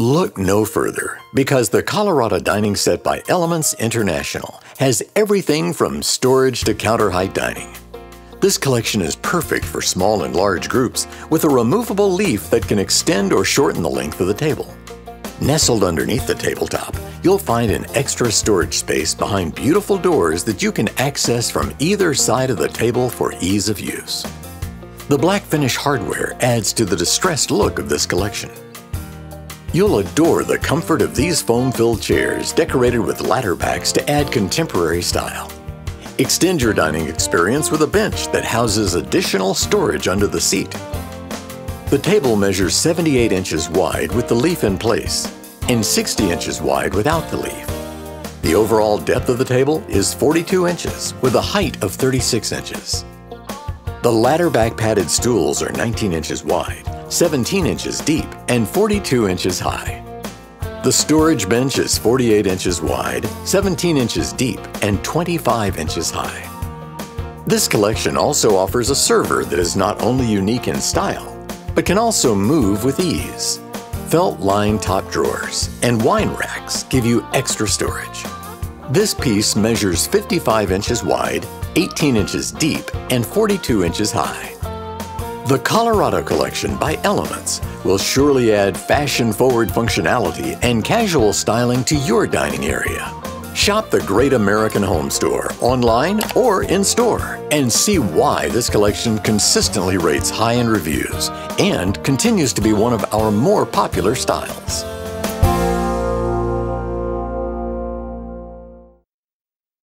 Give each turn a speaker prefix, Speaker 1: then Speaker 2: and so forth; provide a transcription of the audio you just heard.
Speaker 1: Look no further, because the Colorado Dining Set by Elements International has everything from storage to counter height dining. This collection is perfect for small and large groups with a removable leaf that can extend or shorten the length of the table. Nestled underneath the tabletop, you'll find an extra storage space behind beautiful doors that you can access from either side of the table for ease of use. The black finish hardware adds to the distressed look of this collection. You'll adore the comfort of these foam-filled chairs decorated with ladder backs to add contemporary style. Extend your dining experience with a bench that houses additional storage under the seat. The table measures 78 inches wide with the leaf in place and 60 inches wide without the leaf. The overall depth of the table is 42 inches with a height of 36 inches. The ladder back padded stools are 19 inches wide, 17 inches deep, and 42 inches high. The storage bench is 48 inches wide, 17 inches deep, and 25 inches high. This collection also offers a server that is not only unique in style, but can also move with ease. Felt-lined top drawers and wine racks give you extra storage. This piece measures 55 inches wide, 18 inches deep, and 42 inches high. The Colorado Collection by Elements will surely add fashion-forward functionality and casual styling to your dining area. Shop the Great American Home Store online or in store and see why this collection consistently rates high in reviews and continues to be one of our more popular styles.